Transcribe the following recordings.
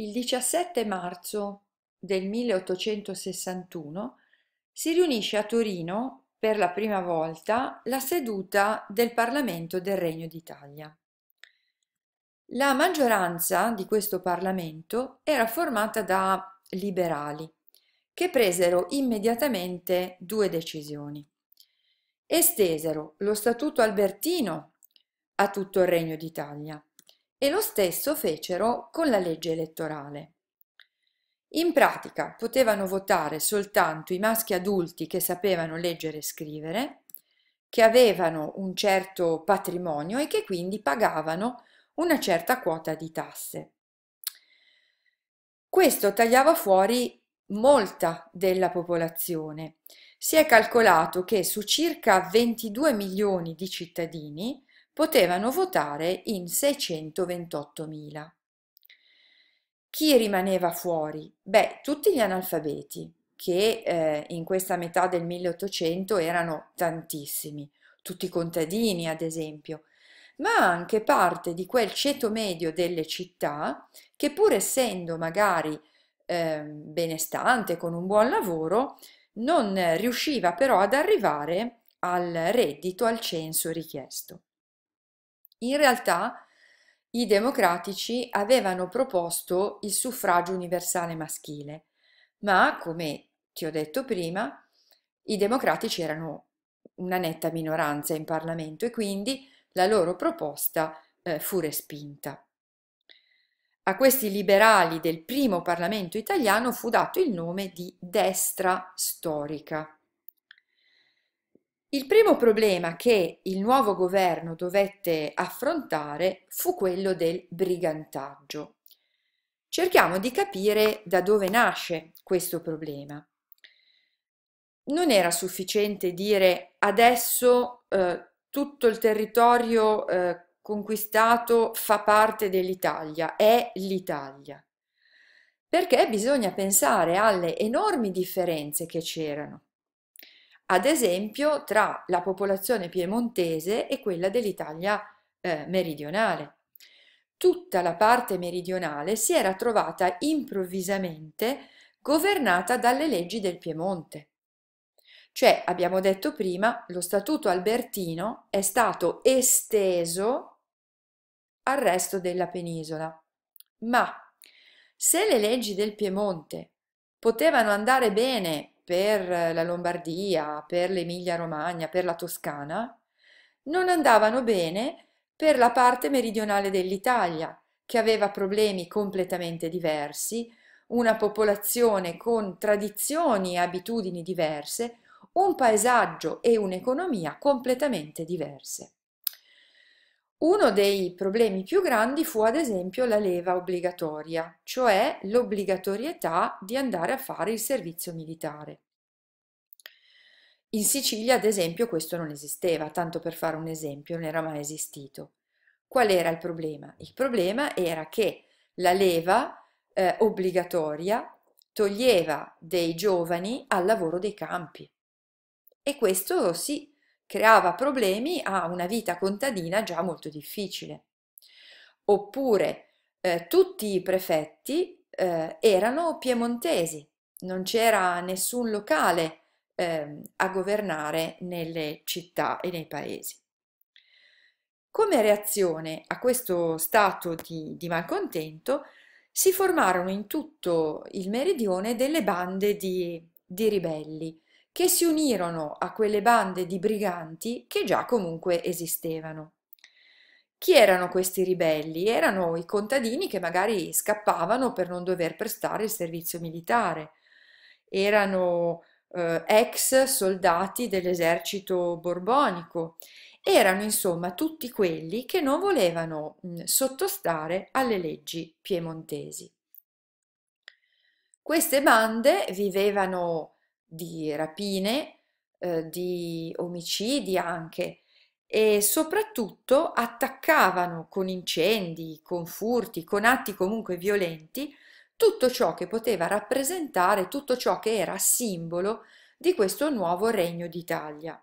Il 17 marzo del 1861 si riunisce a Torino per la prima volta la seduta del Parlamento del Regno d'Italia. La maggioranza di questo Parlamento era formata da liberali che presero immediatamente due decisioni. Estesero lo Statuto Albertino a tutto il Regno d'Italia e lo stesso fecero con la legge elettorale. In pratica potevano votare soltanto i maschi adulti che sapevano leggere e scrivere, che avevano un certo patrimonio e che quindi pagavano una certa quota di tasse. Questo tagliava fuori molta della popolazione. Si è calcolato che su circa 22 milioni di cittadini potevano votare in 628.000. Chi rimaneva fuori? Beh, tutti gli analfabeti, che eh, in questa metà del 1800 erano tantissimi, tutti i contadini ad esempio, ma anche parte di quel ceto medio delle città che pur essendo magari eh, benestante, con un buon lavoro, non riusciva però ad arrivare al reddito, al censo richiesto. In realtà i democratici avevano proposto il suffragio universale maschile, ma come ti ho detto prima, i democratici erano una netta minoranza in Parlamento e quindi la loro proposta eh, fu respinta. A questi liberali del primo Parlamento italiano fu dato il nome di destra storica. Il primo problema che il nuovo governo dovette affrontare fu quello del brigantaggio. Cerchiamo di capire da dove nasce questo problema. Non era sufficiente dire adesso eh, tutto il territorio eh, conquistato fa parte dell'Italia, è l'Italia, perché bisogna pensare alle enormi differenze che c'erano ad esempio tra la popolazione piemontese e quella dell'Italia eh, meridionale. Tutta la parte meridionale si era trovata improvvisamente governata dalle leggi del Piemonte. Cioè, abbiamo detto prima, lo Statuto albertino è stato esteso al resto della penisola. Ma se le leggi del Piemonte potevano andare bene per la Lombardia, per l'Emilia-Romagna, per la Toscana, non andavano bene per la parte meridionale dell'Italia, che aveva problemi completamente diversi, una popolazione con tradizioni e abitudini diverse, un paesaggio e un'economia completamente diverse. Uno dei problemi più grandi fu ad esempio la leva obbligatoria, cioè l'obbligatorietà di andare a fare il servizio militare. In Sicilia, ad esempio, questo non esisteva, tanto per fare un esempio, non era mai esistito. Qual era il problema? Il problema era che la leva eh, obbligatoria toglieva dei giovani al lavoro dei campi e questo sì creava problemi a una vita contadina già molto difficile. Oppure eh, tutti i prefetti eh, erano piemontesi, non c'era nessun locale eh, a governare nelle città e nei paesi. Come reazione a questo stato di, di malcontento si formarono in tutto il meridione delle bande di, di ribelli che si unirono a quelle bande di briganti che già comunque esistevano. Chi erano questi ribelli? Erano i contadini che magari scappavano per non dover prestare il servizio militare, erano eh, ex soldati dell'esercito borbonico, erano insomma tutti quelli che non volevano mh, sottostare alle leggi piemontesi. Queste bande vivevano di rapine, eh, di omicidi anche e soprattutto attaccavano con incendi, con furti, con atti comunque violenti tutto ciò che poteva rappresentare, tutto ciò che era simbolo di questo nuovo regno d'Italia.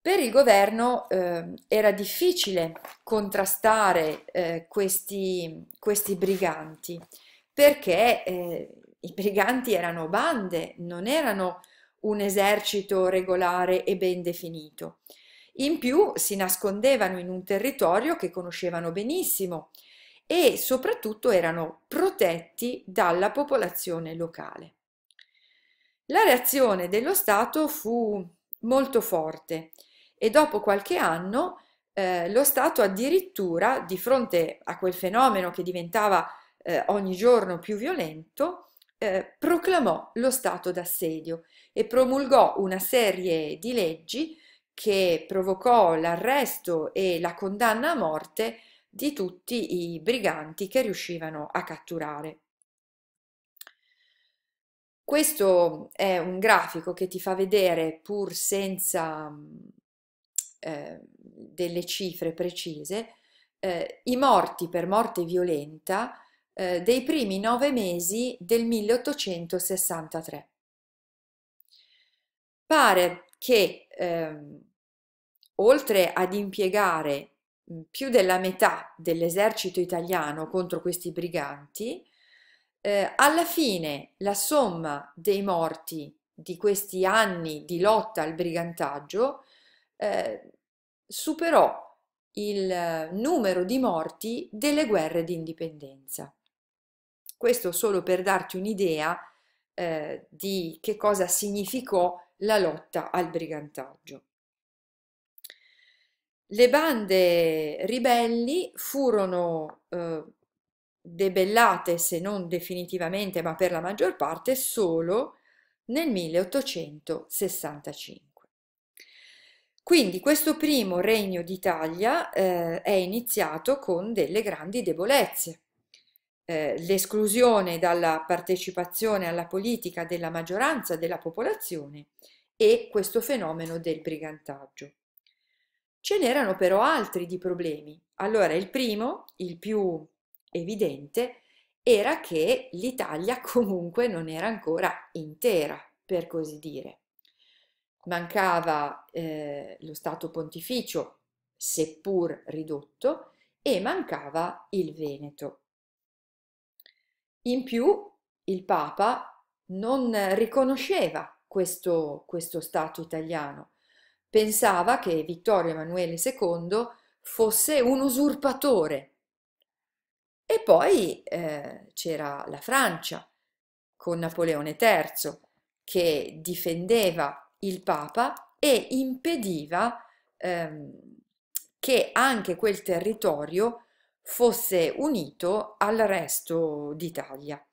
Per il governo eh, era difficile contrastare eh, questi, questi, briganti perché eh, i briganti erano bande, non erano un esercito regolare e ben definito. In più si nascondevano in un territorio che conoscevano benissimo e soprattutto erano protetti dalla popolazione locale. La reazione dello Stato fu molto forte e dopo qualche anno eh, lo Stato addirittura, di fronte a quel fenomeno che diventava eh, ogni giorno più violento, eh, proclamò lo stato d'assedio e promulgò una serie di leggi che provocò l'arresto e la condanna a morte di tutti i briganti che riuscivano a catturare. Questo è un grafico che ti fa vedere, pur senza eh, delle cifre precise, eh, i morti per morte violenta eh, dei primi nove mesi del 1863. Pare che ehm, oltre ad impiegare più della metà dell'esercito italiano contro questi briganti, eh, alla fine la somma dei morti di questi anni di lotta al brigantaggio eh, superò il numero di morti delle guerre di indipendenza. Questo solo per darti un'idea eh, di che cosa significò la lotta al brigantaggio. Le bande ribelli furono eh, debellate, se non definitivamente, ma per la maggior parte, solo nel 1865. Quindi questo primo regno d'Italia eh, è iniziato con delle grandi debolezze eh, l'esclusione dalla partecipazione alla politica della maggioranza della popolazione e questo fenomeno del brigantaggio. Ce n'erano però altri di problemi. Allora il primo, il più evidente, era che l'Italia comunque non era ancora intera, per così dire. Mancava eh, lo Stato pontificio, seppur ridotto, e mancava il Veneto. In più il Papa non riconosceva questo, questo Stato italiano, pensava che Vittorio Emanuele II fosse un usurpatore. E poi eh, c'era la Francia con Napoleone III che difendeva il Papa e impediva ehm, che anche quel territorio fosse unito al resto d'Italia.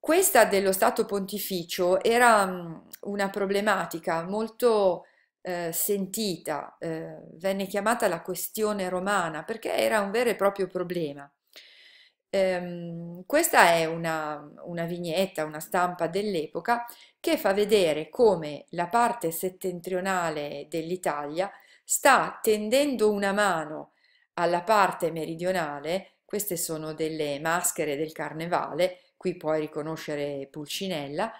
Questa dello Stato Pontificio era mm, una problematica molto eh, sentita, eh, venne chiamata la questione romana perché era un vero e proprio problema. Ehm, questa è una, una vignetta, una stampa dell'epoca che fa vedere come la parte settentrionale dell'Italia sta tendendo una mano alla parte meridionale, queste sono delle maschere del carnevale, qui puoi riconoscere Pulcinella,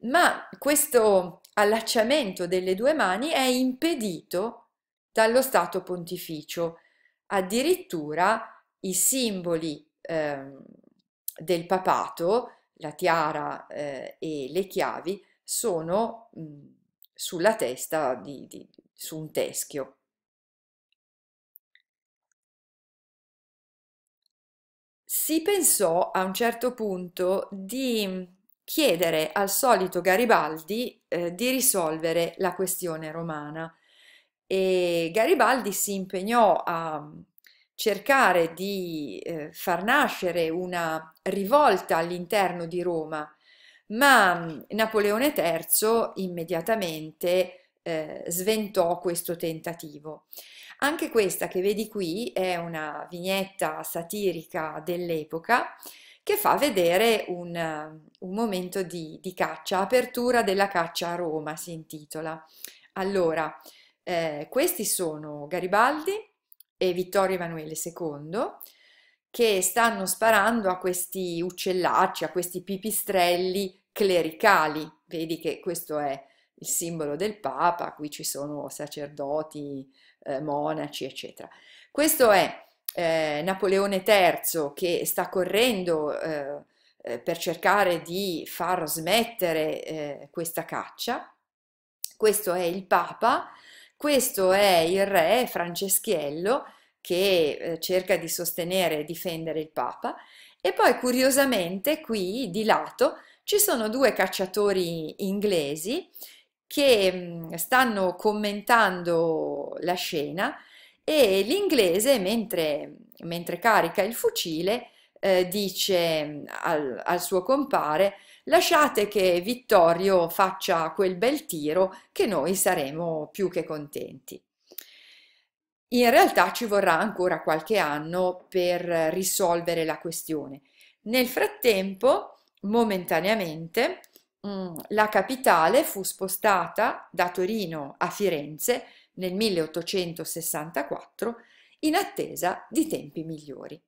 ma questo allacciamento delle due mani è impedito dallo Stato pontificio. Addirittura i simboli eh, del papato, la tiara eh, e le chiavi, sono mh, sulla testa di, di, su un teschio. Si pensò a un certo punto di chiedere al solito Garibaldi eh, di risolvere la questione romana e Garibaldi si impegnò a cercare di eh, far nascere una rivolta all'interno di Roma, ma Napoleone III immediatamente eh, sventò questo tentativo. Anche questa che vedi qui è una vignetta satirica dell'epoca che fa vedere un, un momento di, di, caccia, apertura della caccia a Roma si intitola. Allora, eh, questi sono Garibaldi e Vittorio Emanuele II che stanno sparando a questi uccellacci, a questi pipistrelli clericali. Vedi che questo è il simbolo del Papa, qui ci sono sacerdoti, eh, monaci, eccetera. Questo è eh, Napoleone III che sta correndo eh, eh, per cercare di far smettere eh, questa caccia. Questo è il Papa, questo è il re Franceschiello che eh, cerca di sostenere e difendere il Papa e poi curiosamente qui di lato ci sono due cacciatori inglesi che mm, stanno commentando la scena e l'inglese mentre, mentre carica il fucile eh, dice mm, al, al suo compare lasciate che Vittorio faccia quel bel tiro che noi saremo più che contenti. In realtà ci vorrà ancora qualche anno per risolvere la questione. Nel frattempo, momentaneamente, la capitale fu spostata da Torino a Firenze nel 1864 in attesa di tempi migliori.